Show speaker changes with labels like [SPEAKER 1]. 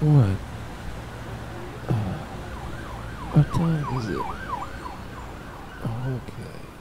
[SPEAKER 1] What? Uh, what time is it? Okay.